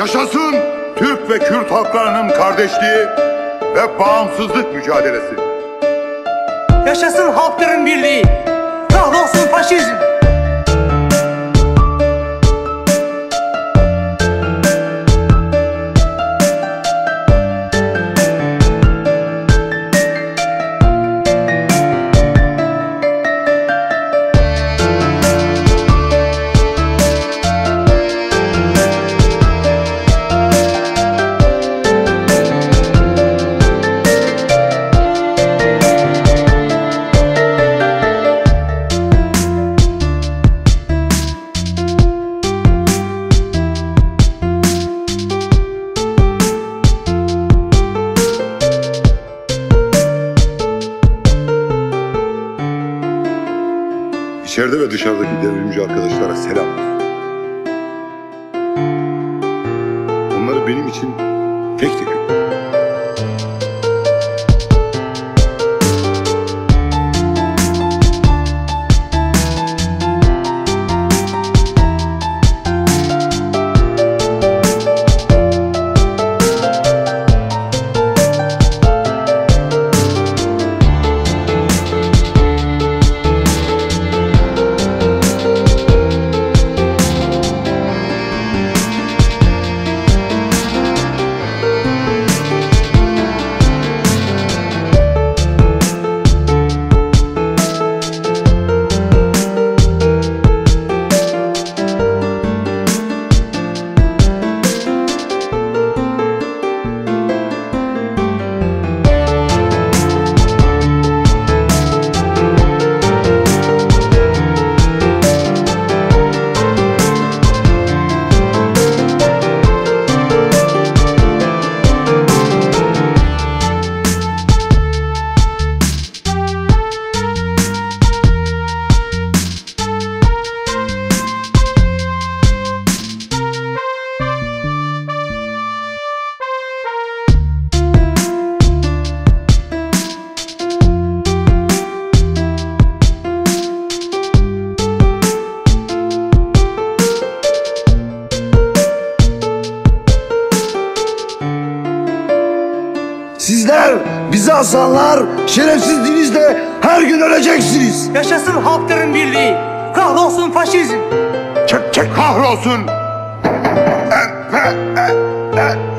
Yaşasın Türk ve Kürt halklarının kardeşliği ve bağımsızlık mücadelesi. Yaşasın halkların birliği. Kahrolsun faşizm. İçeride ve dışarıdaki devrimci arkadaşlara selam. Onları benim için tek tek öpüyorum. Sizler Bizanslılar şerefsizliğinizle her gün öleceksiniz. Yaşasın halkların birliği. Kahrolsun faşizm. Çek çek kahrolsun.